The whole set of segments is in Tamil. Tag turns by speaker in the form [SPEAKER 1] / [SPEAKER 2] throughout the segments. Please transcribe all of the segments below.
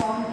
[SPEAKER 1] song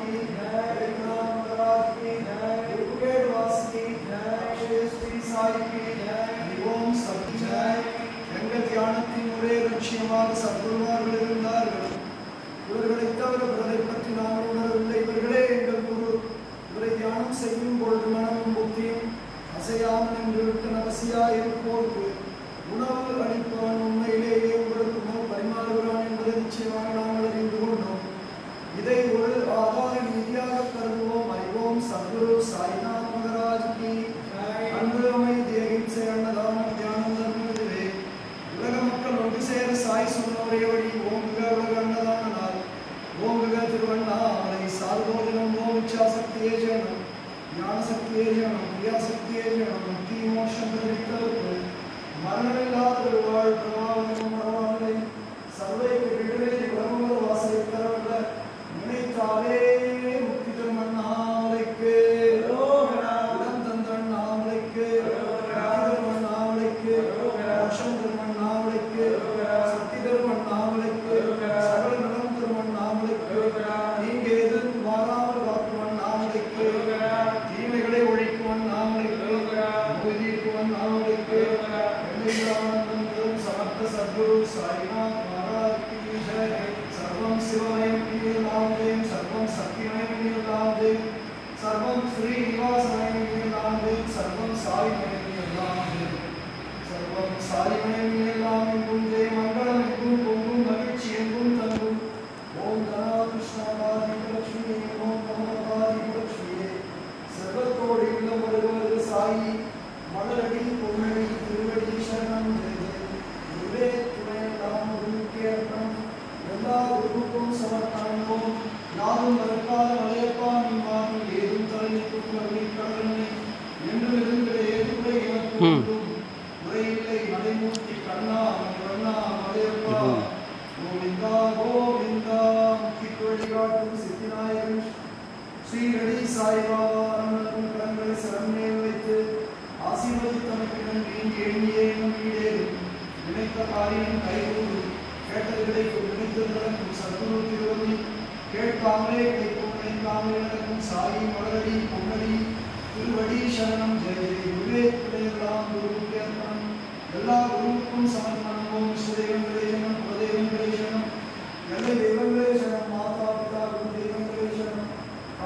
[SPEAKER 1] ஸ்ரீரடி சாய்பாபா அருளக்கும் கரங்களை சரண்மேல் வைத்து ஆசீர்வதித்தமைக்கிடம் நீங்க எண்ணியே நம்மீடேறும் நினைத்த காரியம் கைகூடு சாயி மலரடி பொன்னடி की बड़ी शरण जय विवेक प्रेतां गुरु के अपन गला गुरु कुम समर्पण को मिश्रेण प्रेषण प्रदेशन प्रेषण गले देवल प्रेषण माता पिता गुरु देवल प्रेषण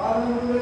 [SPEAKER 1] आर्य गुरु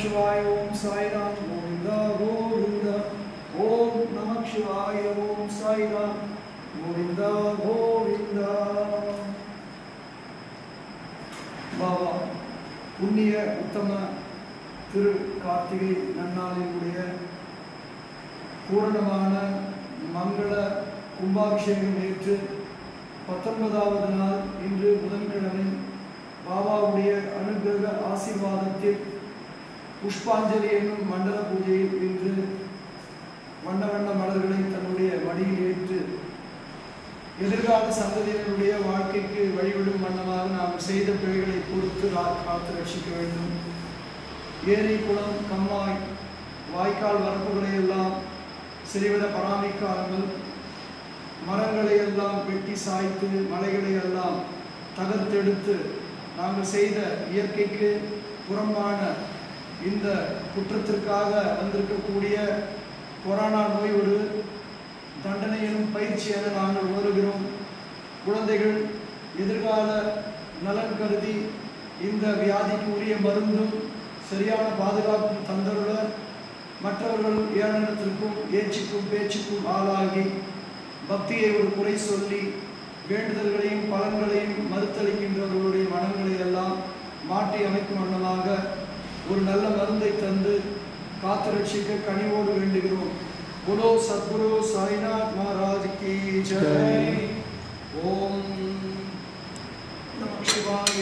[SPEAKER 1] ஓம் சிவாய ஓம் சாய்ராம் கோவிந்தா கோவிந்தா ஓம் நம சிவாய ஓம் சாய்ராம் கோவிந்தா கோவிந்தா பாபா புண்ணிய உத்தம திரு கார்த்திகை நன்னாளினுடைய பூரணமான மங்கள கும்பாபிஷேகம் நேற்று பத்தொன்பதாவது நாள் இன்று புதன்கிழமை பாபாவுடைய அனுகிரக ஆசீர்வாதத்தில் புஷ்பாஞ்சலி என்னும் மண்டல பூஜையில் இன்று வண்ண வண்ண மலர்களை தன்னுடைய மடியில் ஏற்று எதிர்கால சந்ததியினருடைய வாழ்க்கைக்கு வழிவிடும் வண்ணமாக நாம் செய்த பிழைகளை பொறுத்து காத்து ரட்சிக்க வேண்டும். ஏரி குளம் கம்மாய் வாய்க்கால் வரப்புகளை எல்லாம் சிறிவிட பராமரிக்காமல் மரங்களை எல்லாம் வெட்டி சாய்த்து மலைகளை எல்லாம் தகர்த்தெடுத்து நாங்கள் செய்த இயற்கைக்கு புறம்பான இந்த குற்றத்திற்காக வந்திருக்கக்கூடிய கொரோனா நோய் ஒரு தண்டனை எனும் பயிற்சி என நாங்கள் உணர்கிறோம் குழந்தைகள் எதிர்கால நலன் கருதி இந்த வியாதிக்கு உரிய மருந்தும் சரியான பாதுகாப்பும் தந்தருள மற்றவர்கள் ஏளனத்திற்கும் ஏச்சுக்கும் பேச்சுக்கும் ஆளாகி பக்தியை ஒரு குறை சொல்லி வேண்டுதல்களையும் பலன்களையும் மறுத்தளிக்கின்றவர்களுடைய மனங்களை எல்லாம் மாற்றி அமைக்கும் வண்ணமாக ஒரு நல்ல மருந்தை தந்து காத்து ரட்சிக்க கனிவோடு வேண்டுகிறோம். குரு சத்குரு சாய்நாத் மகாராஜ் கி ஜெய். ஓம் நம சிவாய.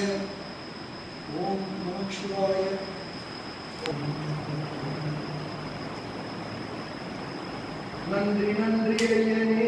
[SPEAKER 1] ஓம் நம சிவாய. நன்றி நன்றி ஐயனே.